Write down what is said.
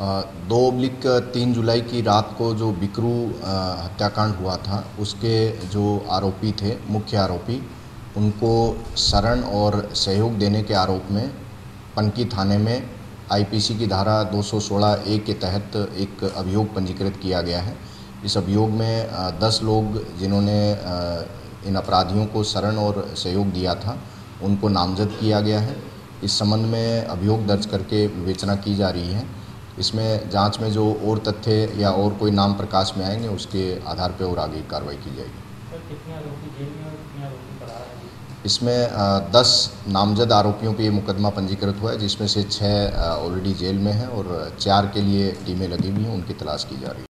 दो अब्लिक तीन जुलाई की रात को जो बिकरू हत्याकांड हुआ था, उसके जो आरोपी थे, मुख्य आरोपी, उनको शरण और सहयोग देने के आरोप में पनकी थाने में आईपीसी की धारा 216 ए के तहत एक अभियोग पंजीकृत किया गया है। इस अभियोग में दस लोग जिन्होंने इन अपराधियों को शरण और सहयोग दिया था, उनको नामजद किया गया है। इस संबंध में अभियोग दर्ज करके विवेचना की जा रही है। इसमें जाँच में जो और तथ्य या और कोई नाम प्रकाश में आएँगे उसके आधार पर और आगे कार्रवाई की जाएगी। इसमें दस नामजद आरोपियों पर ये मुकदमा पंजीकृत हुआ है जिसमें से छः ऑलरेडी जेल में हैं और चार के लिए टीमें लगी हुई हैं उनकी तलाश की जा रही है।